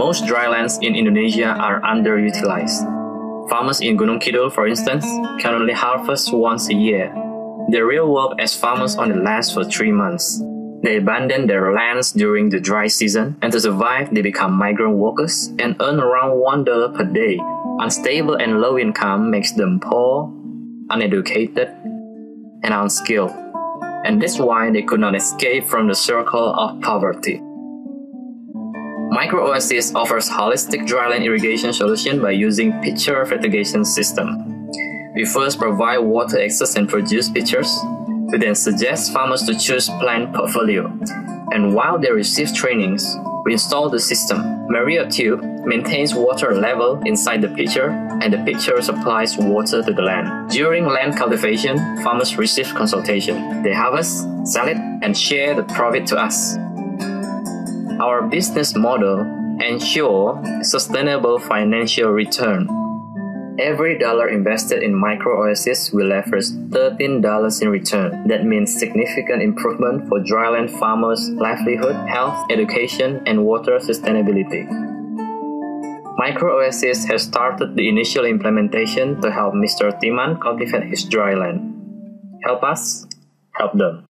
Most drylands in Indonesia are underutilized. Farmers in Gunung Kidul, for instance, can only harvest once a year. Their real work as farmers only lasts for three months. They abandon their lands during the dry season, and to survive, they become migrant workers and earn around $1 per day. Unstable and low income makes them poor, uneducated, and unskilled. And that's why they could not escape from the circle of poverty. Micro Oasis offers holistic dryland irrigation solution by using pitcher fertigation system. We first provide water access and produce pitchers, we then suggest farmers to choose plant portfolio. And while they receive trainings, we install the system. Mariotte Tube maintains water level inside the pitcher, and the pitcher supplies water to the land. During land cultivation, farmers receive consultation. They harvest, sell it, and share the profit to us. Our business model ensure sustainable financial return. Every dollar invested in Micro Oasis will leverage $13 in return. That means significant improvement for dryland farmers' livelihood, health, education, and water sustainability. Micro Oasis has started the initial implementation to help Mr. Timan cultivate his dryland. Help us, help them.